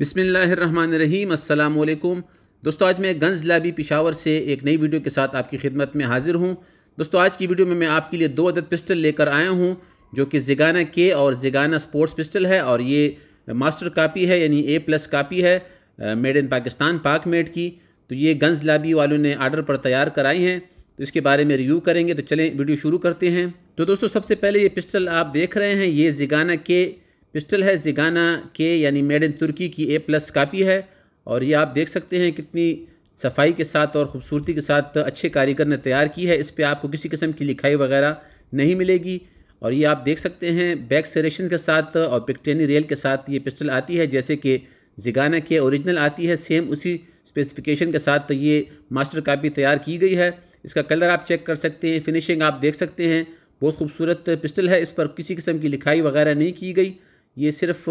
बिसमीम अल्लाम दोस्तों, आज मैं गंज लाबी पिशावर से एक नई वीडियो के साथ आपकी खिदमत में हाजिर हूँ। दोस्तों, आज की वीडियो में मैं आपके लिए दो अदद पिस्टल लेकर आया हूँ, जो कि जिगाना के और जिगाना स्पोर्ट्स पिस्टल है, और ये मास्टर कापी है, यानी ए प्लस कापी है made in Pakistan, Pak made की। तो ये गंज लाबी वालों ने आर्डर पर तैयार कराई हैं। तो इसके बारे में रिव्यू करेंगे तो चलें वीडियो शुरू करते हैं। तो दोस्तों, सबसे पहले ये पिस्टल आप देख रहे हैं, ये जिगाना के पिस्टल है, जिगाना के, यानी मेड इन तुर्की की ए प्लस कापी है। और ये आप देख सकते हैं कितनी सफ़ाई के साथ और ख़ूबसूरती के साथ अच्छे कारीगर ने तैयार की है। इस पर आपको किसी किस्म की लिखाई वगैरह नहीं मिलेगी। और ये आप देख सकते हैं बैक सरेशन के साथ और पिकटेनी रेल के साथ ये पिस्टल आती है, जैसे कि जिगाना के ओरिजिनल आती है। सेम उसी स्पेसिफिकेशन के साथ ये मास्टर कापी तैयार की गई है। इसका कलर आप चेक कर सकते हैं फिनिशिंग आप देख सकते हैं। बहुत खूबसूरत पिस्टल है, इस पर किसी किस्म की लिखाई वगैरह नहीं की गई। ये सिर्फ़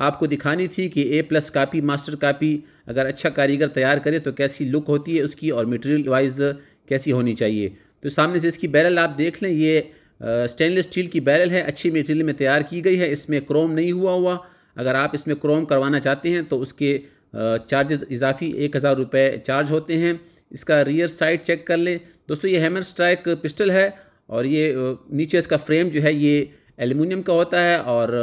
आपको दिखानी थी कि A plus copy master copy अगर अच्छा कारीगर तैयार करे तो कैसी लुक होती है उसकी और मटेरियल वाइज कैसी होनी चाहिए। तो सामने से इसकी बैरल आप देख लें, ये स्टेनलेस स्टील की बैरल है, अच्छी मटेरियल में तैयार की गई है, इसमें क्रोम नहीं हुआ हुआ। अगर आप इसमें क्रोम करवाना चाहते हैं तो उसके चार्जेस इजाफी एक हज़ार रुपये चार्ज होते हैं। इसका रियर साइड चेक कर लें। दोस्तों, ये हैमर स्ट्राइक पिस्टल है और ये नीचे इसका फ्रेम जो है ये एलुमिनियम का होता है और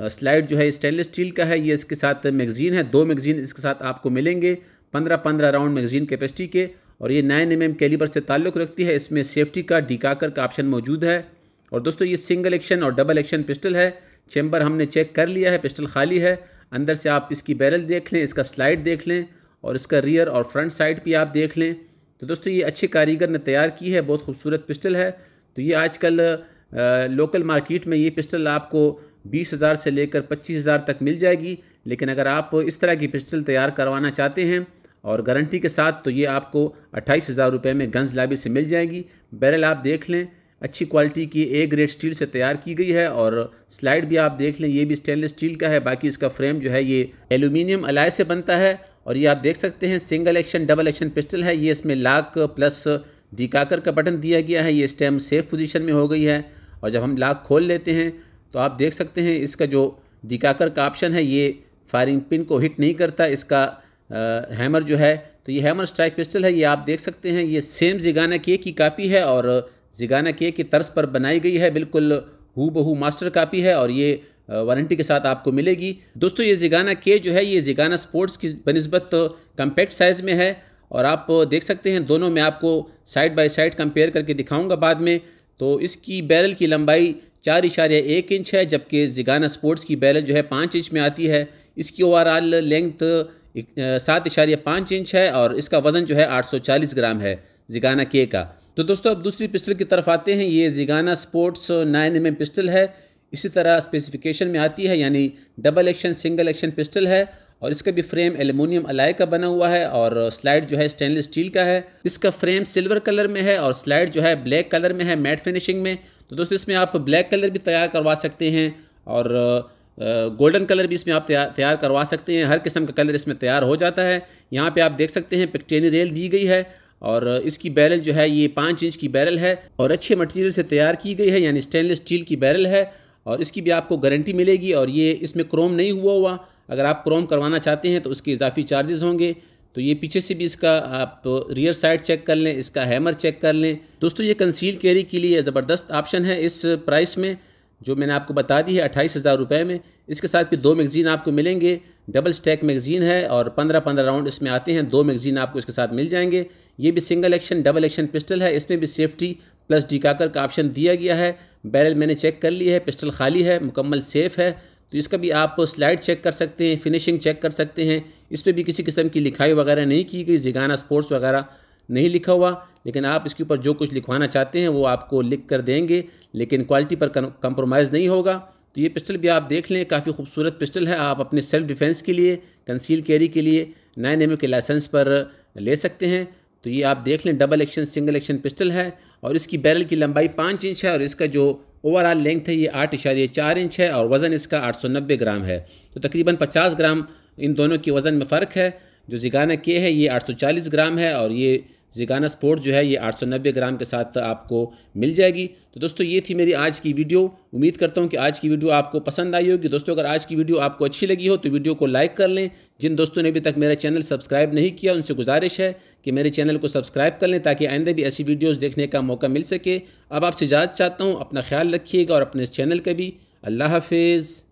स्लाइड जो है स्टेनलेस स्टील का है, ये इसके साथ मैगज़ीन है, दो मैगज़ीन इसके साथ आपको मिलेंगे पंद्रह पंद्रह राउंड मैगज़ीन कैपेसिटी के, और ये नाइन एम एम कैलीबर से ताल्लुक़ रखती है, इसमें सेफ्टी का डिकाकर का ऑप्शन मौजूद है। और दोस्तों, ये सिंगल एक्शन और डबल एक्शन पिस्टल है चैम्बर हमने चेक कर लिया है पिस्टल खाली है, अंदर से आप इसकी बैरल देख लें, इसका स्लाइड देख लें, और इसका रियर और फ्रंट साइड भी आप देख लें। तो दोस्तों, ये अच्छे कारीगर ने तैयार की है, बहुत खूबसूरत पिस्टल है। तो ये आजकल लोकल मार्केट में ये पिस्टल आपको बीस हज़ार से लेकर पच्चीस हज़ार तक मिल जाएगी। लेकिन अगर आप इस तरह की पिस्टल तैयार करवाना चाहते हैं और गारंटी के साथ तो ये आपको अट्ठाईस हज़ार रुपये में गंज लाबी से मिल जाएगी। बैरल आप देख लें, अच्छी क्वालिटी की ए ग्रेड स्टील से तैयार की गई है और स्लाइड भी आप देख लें, ये भी स्टेनलेस स्टील का है। बाकी इसका फ्रेम जो है, ये एल्यूमिनियम अलाय से बनता है और ये आप देख सकते हैं single action double action pistol है। ये इसमें लाक प्लस डिकाकर का बटन दिया गया है। ये स्टेम सेफ़ पोजीशन में हो गई है। और जब हम लाक खोल लेते हैं तो आप देख सकते हैं इसका जो डिकाकर का ऑप्शन है ये फायरिंग पिन को हिट नहीं करता इसका आ, हैमर जो है तो ये हैमर स्ट्राइक पिस्टल है ये आप देख सकते हैं ये सेम जिगाना के की कापी है और जिगाना के की तर्ज पर बनाई गई है बिल्कुल हु बहू मास्टर कापी है और ये वारंटी के साथ आपको मिलेगी। दोस्तों ये जिगाना के जो है ये जिगाना स्पोर्ट्स की बनस्बत कम्पैक्ट साइज़ में है और आप देख सकते हैं दोनों में आपको साइड बाय साइड कंपेयर करके दिखाऊँगा बाद में। तो इसकी बैरल की लंबाई चार इशारे एक इंच है, जबकि जिगाना स्पोर्ट्स की बैरल जो है पाँच इंच में आती है। इसकी ओवरऑल लेंथ सात इशारे पाँच इंच है और इसका वज़न जो है आठ सौ चालीस ग्राम है, जिगाना के का। तो दोस्तों, अब दूसरी पिस्टल की तरफ़ आते हैं। ये Zigana sports nine M pistol है। इसी तरह स्पेसिफिकेशन में आती है, यानी double action, single action pistol है। और इसका भी फ्रेम एल्यूमिनियम अलाय का बना हुआ है और स्लाइड जो है स्टेनलेस स्टील का है। इसका फ्रेम सिल्वर कलर में है और स्लाइड जो है ब्लैक कलर में है, मैट फिनिशिंग में। तो दोस्तों, इसमें आप ब्लैक कलर भी तैयार करवा सकते हैं और गोल्डन कलर भी इसमें आप तैयार करवा सकते हैं। हर किस्म का कलर इसमें तैयार हो जाता है। यहाँ पे आप देख सकते हैं पिक्टेनी रेल दी गई है और इसकी बैरल जो है ये पाँच इंच की बैरल है और अच्छे मटेरियल से तैयार की गई है, यानी स्टेनलेस स्टील की बैरल है और इसकी भी आपको गारंटी मिलेगी और ये इसमें क्रोम नहीं हुआ हुआ। अगर आप क्रोम करवाना चाहते हैं तो उसके इजाफी चार्जेस होंगे। तो ये पीछे से भी इसका आप रियर साइड चेक कर लें, इसका हैमर चेक कर लें। दोस्तों, ये कंसील कैरी के लिए ज़बरदस्त ऑप्शन है इस प्राइस में, जो मैंने आपको बता दी है अट्ठाईस हज़ार रुपये में। इसके साथ भी दो मैगज़ीन आपको मिलेंगे डबल स्टैक मैगज़ीन है और पंद्रह पंद्रह राउंड इसमें आते हैं, दो मैगज़ीन आपको इसके साथ मिल जाएँगे। ये भी single action double action pistol है। इसमें भी सेफ्टी प्लस डिकाकर का ऑप्शन दिया गया है। बैरल मैंने चेक कर लिया है पिस्टल खाली है, मुकम्मल सेफ़ है। तो इसका भी आप स्लाइड चेक कर सकते हैं फिनिशिंग चेक कर सकते हैं। इस पर भी किसी किस्म की लिखाई वगैरह नहीं की गई जिगाना स्पोर्ट्स वगैरह नहीं लिखा हुआ। लेकिन आप इसके ऊपर जो कुछ लिखवाना चाहते हैं, वो आपको लिख कर देंगे, लेकिन क्वालिटी पर कंप्रोमाइज़ नहीं होगा। तो ये पिस्टल भी आप देख लें, काफ़ी खूबसूरत पिस्टल है। आप अपने सेल्फ डिफेंस के लिए कंसील कैरी के लिए नाइन एम के लाइसेंस पर ले सकते हैं। तो ये आप देख लें double action single action pistol है और इसकी बैरल की लंबाई पाँच इंच है और इसका जो ओवरऑल लेंथ है, ये आठ इशारे चार इंच है और वज़न इसका आठ सौ नब्बे ग्राम है। तो तकरीबन पचास ग्राम इन दोनों के वज़न में फ़र्क है। जो जिगाना के है, ये आठ सौ चालीस ग्राम है और ये जिगाना स्पोर्ट जो है ये 890 ग्राम के साथ आपको मिल जाएगी। तो दोस्तों, ये थी मेरी आज की वीडियो। उम्मीद करता हूँ कि आज की वीडियो आपको पसंद आई होगी। दोस्तों, अगर आज की वीडियो आपको अच्छी लगी हो तो वीडियो को लाइक कर लें। जिन दोस्तों ने अभी तक मेरा चैनल सब्सक्राइब नहीं किया, उनसे गुजारिश है कि मेरे चैनल को सब्सक्राइब कर लें ताकि आइंदा भी ऐसी वीडियोज़ देखने का मौका मिल सके। अब आपसे इजाज़त चाहता हूँ, अपना ख्याल रखिएगा और अपने चैनल का भी। अल्लाह हाफिज़।